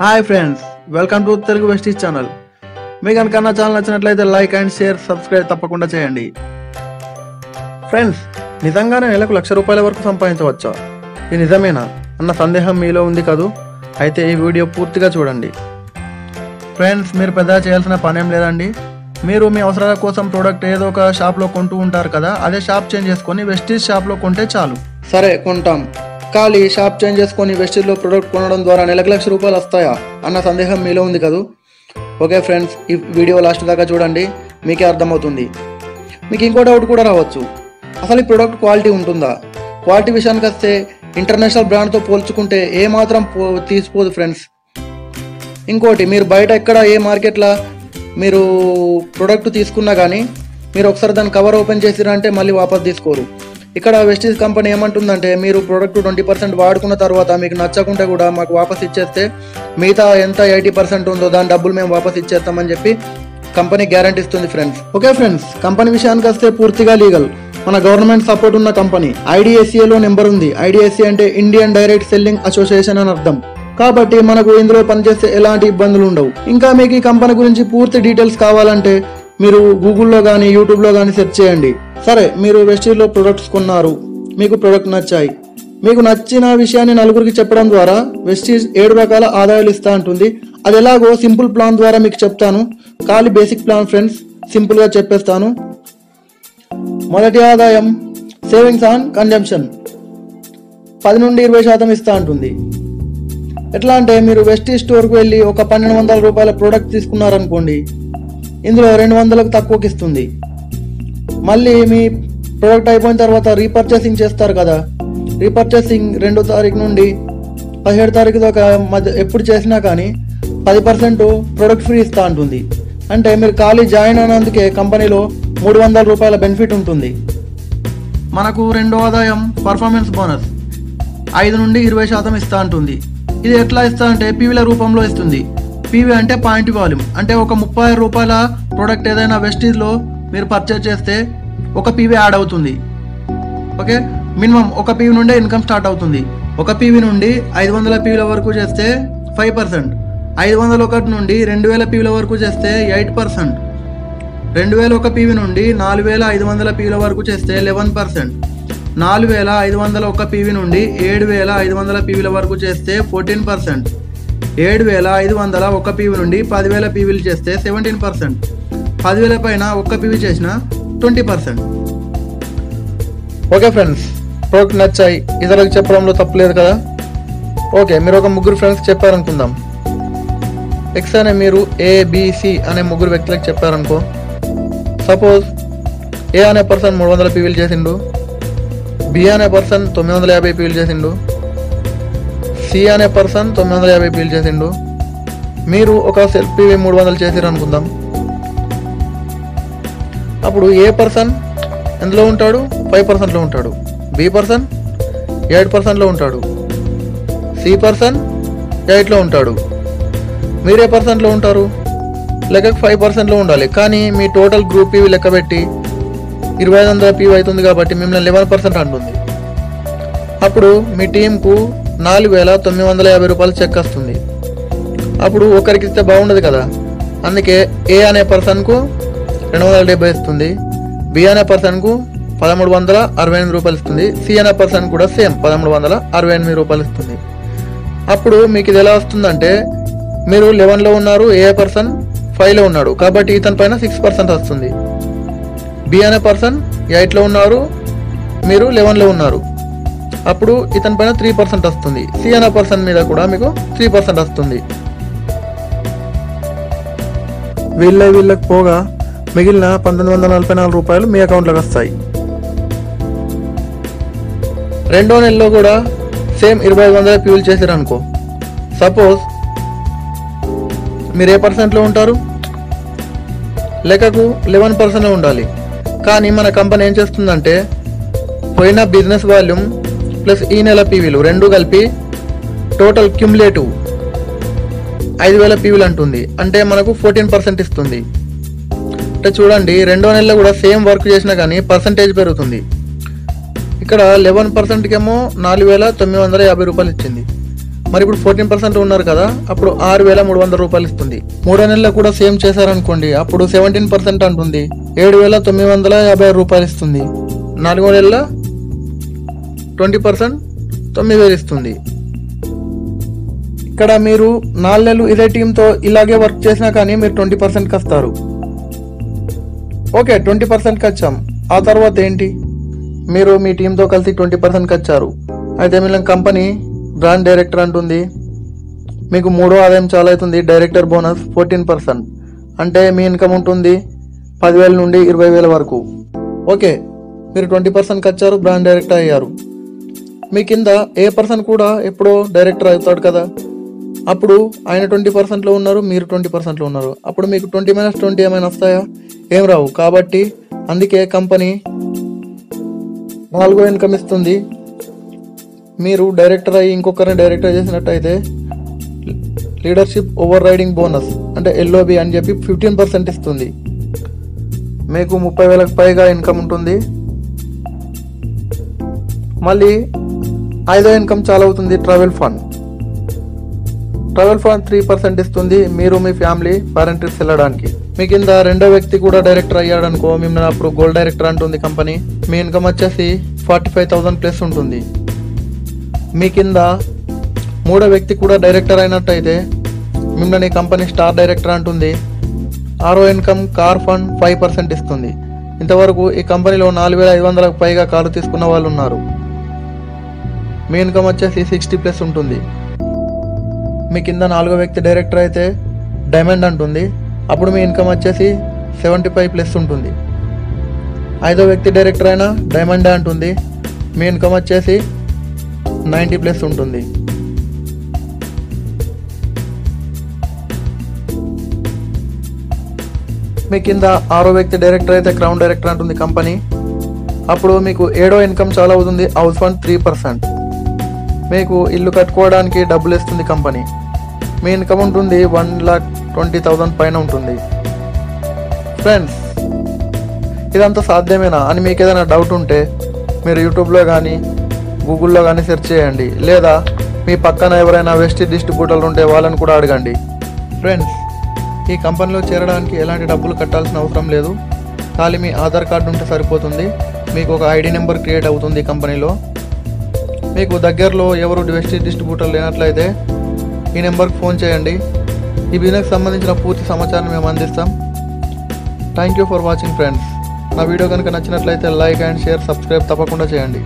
Hi friends welcome to Telugu వెస్టీస్ channel మీకు కనుక నా ఛానల్ నచ్చినట్లయితే లైక్ అండ్ షేర్ సబ్స్క్రైబ్ తప్పకుండా చేయండి. ఫ్రెండ్స్ నిజంగానే నెలకు లక్ష రూపాయల వరకు సంపాదించవచ్చా? ఇది నిజమేనా? అన్న సందేహం మీలో ఉంది కదూ? అయితే ఈ వీడియో పూర్తిగా చూడండి. ఫ్రెండ్స్ మీరు పెద్దగా చేయాల్సిన పనేం లేదండి. మీరు మీ అవసరాల కోసం ప్రోడక్ట్ ఏదో ఒక షాప్లో కొంటూ ఉంటారు కదా అదే షాప్ చేంజ్ చేసుకొని వెస్టీస్ షాప్లో కొంటే చాలు. సరే కొంటాం. ఖాళీ షాప్ చేంజ్ చేసుకొని వెస్టీజ్లో ప్రోడక్ట్ కొనడం ద్వారా నెలకు లక్ష రూపాయలు వస్తాయా? అన్న సందేహం మీలో ఉంది కదూ? ఓకే ఫ్రెండ్స్ ఈ వీడియో లాస్ట్ దాకా చూడండి మీకే అర్థమవుతుంది. మీకు ఇంకో డౌట్ కూడా రావచ్చు. అసలు ఈ ప్రోడక్ట్ క్వాలిటీ ఉంటుందా? క్వాలిటీ విషయానికి వస్తే ఇంటర్నేషనల్ బ్రాండ్తో పోల్చుకుంటే ఏ మాత్రం పో తీసిపోదు ఫ్రెండ్స్ ఇంకోటి మీరు బయట ఎక్కడ ఏ మార్కెట్లో మీరు ప్రోడక్ట్ తీసుకున్నా కానీ మీరు ఒకసారి దాని కవర్ ఓపెన్ చేసిరంటే మళ్ళీ వాపస్ తీసుకోరు. ఇక్కడ వెస్టీజ్ కంపెనీ ఏమంటుందంటే మీరు ప్రోడక్ట్ ట్వంటీ పర్సెంట్ వాడుకున్న తర్వాత మీకు నచ్చకుంటే కూడా మాకు వాపస్ ఇచ్చేస్తే మిగతా ఎంత ఎయిటీ పర్సెంట్ ఉందో దాని డబ్బులు మేము వాపస్ ఇచ్చేస్తామని చెప్పి కంపెనీ గ్యారంటీ ఇస్తుంది ఫ్రెండ్స్ ఓకే ఫ్రెండ్స్ కంపెనీ విషయానికి వస్తే పూర్తిగా లీగల్ మన గవర్నమెంట్ సపోర్ట్ ఉన్న కంపెనీ ఐడిఎస్సిఏలో నెంబర్ ఉంది. ఐడిఎస్సి అంటే ఇండియన్ డైరెక్ట్ సెల్లింగ్ అసోసియేషన్ అని అర్థం. కాబట్టి మనకు ఇందులో పనిచేస్తే ఎలాంటి ఇబ్బందులు ఉండవు. ఇంకా మీకు ఈ కంపెనీ గురించి పూర్తి డీటెయిల్స్ కావాలంటే మీరు గూగుల్లో కానీ యూట్యూబ్లో కానీ సెర్చ్ చేయండి. సరే మీరు వెస్టీజ్లో ప్రొడక్ట్స్ కొన్నారు. మీకు ప్రొడక్ట్ నచ్చాయి. మీకు నచ్చిన విషయాన్ని నలుగురికి చెప్పడం ద్వారా వెస్టీజ్ ఏడు రకాల ఆదాయాలు ఇస్తా ఉంటుంది అది ఎలాగో సింపుల్ ప్లాన్ ద్వారా మీకు చెప్తాను. ఖాళీ బేసిక్ ప్లాన్ ఫ్రెండ్స్ సింపుల్గా చెప్పేస్తాను. మొదటి ఆదాయం సేవింగ్స్ ఆన్ కన్జంప్షన్ పది నుండి ఇరవై శాతం ఇస్తా ఉంటుంది ఎట్లా అంటే మీరు వెస్టీ స్టోర్కి వెళ్ళి ఒక పన్నెండు వందల రూపాయల ప్రోడక్ట్ తీసుకున్నారనుకోండి ఇందులో రెండు వందలకు తక్కువకి ఇస్తుంది. మళ్ళీ మీ ప్రోడక్ట్ అయిపోయిన తర్వాత రీపర్చేసింగ్ చేస్తారు కదా. రీపర్చేసింగ్ రెండో తారీఖు నుండి పదిహేడు తారీఖు దాకా మధ్య ఎప్పుడు చేసినా కానీ పది పర్సెంట్ ప్రొడక్ట్ ఫ్రీ ఇస్తా ఉంటుంది అంటే మీరు ఖాళీ జాయిన్ అయినందుకే కంపెనీలో మూడు వందల రూపాయల బెనిఫిట్ ఉంటుంది. మనకు రెండో ఆదాయం పర్ఫార్మెన్స్ బోనస్ ఐదు నుండి ఇరవై శాతం ఇస్తా ఉంటుంది ఇది ఎట్లా ఇస్తా అంటే పీవీల రూపంలో ఇస్తుంది. పీవీ అంటే పాయింట్ వాల్యూమ్. అంటే ఒక ముప్పై రూపాయల ప్రోడక్ట్ ఏదైనా వెస్టీజ్లో మీరు పర్చేజ్ చేస్తే ఒక పీవీ యాడ్ అవుతుంది. ఓకే? మినిమం ఒక పీవీ నుండే ఇన్కమ్ స్టార్ట్ అవుతుంది. ఒక పీవీ నుండి ఐదు వందల పీవీల వరకు చేస్తే ఫైవ్ పర్సెంట్ ఐదు వందల ఒకటి నుండి రెండు వేల పీవీల వరకు చేస్తే ఎయిట్ పర్సెంట్ రెండు వేల ఒక పీవీ నుండి నాలుగు వేల ఐదు వందల పీవీల వరకు చేస్తే లెవెన్ పర్సెంట్ నాలుగు వేల ఐదు వందల ఒక పీవీ నుండి ఏడు వేల ఐదు వందల పీవీల వరకు చేస్తే ఫోర్టీన్ పర్సెంట్ ఏడు వేల ఐదు వందల ఒక్క పీవీ నుండి పదివేల పీవీలు చేస్తే సెవెంటీన్ పర్సెంట్. పదివేల పైన ఒక్క పీవీ చేసిన twenty percent. Okay friends product నచ్చాయి ఇతరులకు చెప్పడంలో తప్పులేదు కదా? ఓకే మీరు ఒక ముగ్గురు ఫ్రెండ్స్ చెప్పారనుకుందాం. ఎక్స్ అనే మీరు ఏబిసి అనే ముగ్గురు వ్యక్తులకు చెప్పారనుకో. సపోజ్ ఏ అనే పర్సన్ మూడు వందల పీవీలు చేసిండు బి అనే పర్సన్ తొమ్మిది వందల యాభై పీవీలు చేసిండు సి అనే పర్సన్ తొమ్మిది వందల యాభై బిల్ చేసిండు. మీరు ఒక సెల్ఫీ మూడు వందలు చేసారు అనుకుందాం. అప్పుడు ఏ పర్సన్ ఎందులో ఉంటాడు? ఫైవ్ పర్సెంట్లో ఉంటాడు. బి పర్సన్ ఎయిట్ పర్సెంట్లో ఉంటాడు. సి పర్సన్ ఎయిట్లో ఉంటాడు. మీరు ఏ పర్సెంట్లో ఉంటారు? లెక్క ఫైవ్ పర్సెంట్లో ఉండాలి. కానీ మీ టోటల్ గ్రూప్ పీవీ లెక్క పెట్టి ఇరవై ఐదు వందల పీవీ అవుతుంది కాబట్టి మిమ్మల్ని లెవెన్ పర్సెంట్ అంటుంది. అప్పుడు మీ టీంకు నాలుగు వేల తొమ్మిది వందల యాభై రూపాయలు చెక్ వస్తుంది. అప్పుడు ఒకరికి ఇస్తే బాగుండదు కదా. అందుకే ఏ అనే పర్సన్కు రెండు వందల డెబ్బై ఇస్తుంది. బి అనే పర్సన్కు పదమూడు వందల అరవై ఎనిమిది రూపాయలు ఇస్తుంది. సి అనే పర్సన్ కూడా సేమ్ పదమూడు వందల అరవై ఎనిమిది రూపాయలు ఇస్తుంది. అప్పుడు మీకు ఇది ఎలా వస్తుందంటే మీరు లెవెన్లో ఉన్నారు ఏ పర్సన్ ఫైవ్లో ఉన్నాడు. కాబట్టి ఇతని పైన సిక్స్ పర్సెంట్ వస్తుంది. బి అనే పర్సన్ ఎయిట్లో ఉన్నారు మీరు లెవెన్లో ఉన్నారు. అప్పుడు ఇతని పైన త్రీ పర్సెంట్ వస్తుంది. సి పర్సన్ మీద కూడా మీకు త్రీ పర్సెంట్ వస్తుంది. వీళ్ళ వీళ్ళకి పోగా మిగిలిన పంతొమ్మిది వందల నలభై నాలుగు రూపాయలు మీ అకౌంట్లోకి వస్తాయి. రెండో నెలలో కూడా సేమ్ ఇరవై ఐదు వందల ప్యూల్ చేశారు అనుకో. సపోజ్ మీరు ఏ పర్సెంట్లో ఉంటారు? లెక్కకు లెవెన్ పర్సెంట్లో ఉండాలి. కానీ మన కంపెనీ ఏం చేస్తుందంటే పోయిన బిజినెస్ వాల్యూమ్ ప్లస్ ఈ నెల పీవీలు రెండు కలిపి టోటల్ క్యుమ్లేటివ్ ఐదు వేల పీవీలు అంటుంది. అంటే మనకు ఫోర్టీన్ పర్సెంట్ ఇస్తుంది. అంటే చూడండి రెండో నెలలో కూడా సేమ్ వర్క్ చేసినా కానీ పర్సంటేజ్ పెరుగుతుంది. ఇక్కడ లెవెన్ పర్సెంట్కేమో నాలుగు వేల తొమ్మిది వందల యాభై రూపాయలు ఇచ్చింది. మరి ఇప్పుడు ఫోర్టీన్ పర్సెంట్ ఉన్నారు కదా అప్పుడు ఆరు వేల మూడు వందల రూపాయలు ఇస్తుంది. మూడో నెలలో కూడా సేమ్ చేశారనుకోండి అప్పుడు సెవెంటీన్ పర్సెంట్ అంటుంది. ఏడు వేల తొమ్మిది వందల యాభై ఆరు రూపాయలు ఇస్తుంది. నాలుగో నెలలో ట్వంటీ పర్సెంట్ తొమ్మిది వేలు ఇస్తుంది. ఇక్కడ మీరు నాలుగు నెలలు ఇదే టీంతో ఇలాగే వర్క్ చేసినా కానీ మీరు ట్వంటీ పర్సెంట్కి వస్తారు. ఓకే ట్వంటీ పర్సెంట్కి వచ్చాం. ఆ తర్వాత ఏంటి? మీరు మీ టీంతో కలిసి ట్వంటీ పర్సెంట్కి వచ్చారు. అయితే మీ కంపెనీ బ్రాండ్ డైరెక్టర్ అంటుంది మీకు మూడో ఆదాయం చాలా అవుతుంది డైరెక్టర్ బోనస్ ఫోర్టీన్ పర్సెంట్. అంటే మీ ఇన్కమ్ ఉంటుంది పదివేల నుండి ఇరవై వేల వరకు. ఓకే మీరు ట్వంటీ పర్సెంట్కి వచ్చారు బ్రాండ్ డైరెక్టర్ అయ్యారు. మీ కింద ఏ పర్సన్ కూడా ఎప్పుడో డైరెక్టర్ అవుతాడు కదా. అప్పుడు ఆయన ట్వంటీ పర్సెంట్లో ఉన్నారు మీరు ట్వంటీ పర్సెంట్లో ఉన్నారు. అప్పుడు మీకు ట్వంటీ మైనస్ ట్వంటీ ఏమైనా వస్తాయా? ఏం రావు. కాబట్టి అందుకే కంపెనీ నాలుగో ఇన్కమ్ ఇస్తుంది. మీరు డైరెక్టర్ అయ్యి ఇంకొకరిని డైరెక్టర్ చేసినట్టయితే లీడర్షిప్ ఓవర్ రైడింగ్ బోనస్ అంటే ఎల్ఓబి అని చెప్పి ఫిఫ్టీన్ పర్సెంట్ ఇస్తుంది. మీకు ముప్పై వేలకు పైగా ఇన్కమ్ ఉంటుంది. మళ్ళీ ఐదో ఇన్కమ్ చాలా అవుతుంది travel fund. Travel fund three percent ఇస్తుంది మీరు మీ ఫ్యామిలీ ఫారెన్ ట్రిప్స్ వెళ్ళడానికి. మీ కింద రెండో వ్యక్తి కూడా డైరెక్టర్ అయ్యాడనుకో మిమ్మల్ని అప్పుడు గోల్డ్ డైరెక్టర్ అంటుంది కంపెనీ. మీ ఇన్కమ్ వచ్చేసి ఫార్టీ ఫైవ్ థౌసండ్ ప్లస్ ఉంటుంది. మీ కింద మూడో వ్యక్తి కూడా డైరెక్టర్ అయినట్టయితే మిమ్మల్ని కంపెనీ స్టార్ డైరెక్టర్ అంటుంది. ఆరో income car fund five percent ఇస్తుంది. ఇంతవరకు ఈ కంపెనీలో నాలుగు వేల ఐదు వందలకు పైగా కారు తీసుకున్న వాళ్ళు ఉన్నారు. మీ ఇన్కమ్ వచ్చేసి సిక్స్టీ ప్లస్ ఉంటుంది. మీ కింద నాలుగో వ్యక్తి డైరెక్టర్ అయితే డైమండ్ అంటుంది. అప్పుడు మీ ఇన్కమ్ వచ్చేసి సెవెంటీ ఫైవ్ ప్లస్ ఉంటుంది. ఐదో వ్యక్తి డైరెక్టర్ అయినా డైమండ్ అంటుంది. మీ ఇన్కమ్ వచ్చేసి నైంటీ ప్లస్ ఉంటుంది. మీ కింద ఆరో వ్యక్తి డైరెక్టర్ అయితే క్రౌన్ డైరెక్టర్ అంటుంది కంపెనీ. అప్పుడు మీకు ఏడో ఇన్కమ్ చాలా అవుతుంది హౌస్ ఫండ్ త్రీ పర్సెంట్. మీకు ఇల్లు కట్టుకోవడానికి డబ్బులు ఇస్తుంది కంపెనీ. మీ ఇన్కమ్ ఉంటుంది వన్ లాక్ ట్వంటీ థౌజండ్ పైన ఉంటుంది. ఫ్రెండ్స్ ఇదంతా సాధ్యమేనా అని మీకు ఏదైనా డౌట్ ఉంటే మీరు యూట్యూబ్లో కానీ గూగుల్లో కానీ సెర్చ్ చేయండి. లేదా మీ పక్కన ఎవరైనా వెస్ట్ డిస్ట్రిబ్యూటర్లు ఉంటే వాళ్ళని కూడా అడగండి. ఫ్రెండ్స్ ఈ కంపెనీలో చేరడానికి ఎలాంటి డబ్బులు కట్టాల్సిన అవసరం లేదు. ఖాళీ మీ ఆధార్ కార్డు ఉంటే సరిపోతుంది. మీకు ఒక ఐడి నెంబర్ క్రియేట్ అవుతుంది ఈ కంపెనీలో. మీకు దగ్గరలో ఎవరు వెస్టీ డిస్ట్రిబ్యూటర్ లేనట్లయితే ఈ నెంబర్కి ఫోన్ చేయండి. ఈ బిజినెస్కి సంబంధించిన పూర్తి సమాచారం మేము అందిస్తాం. Thank you for watching friends నా వీడియో కనుక నచ్చినట్లయితే లైక్ అండ్ షేర్ సబ్స్క్రైబ్ తప్పకుండా చేయండి.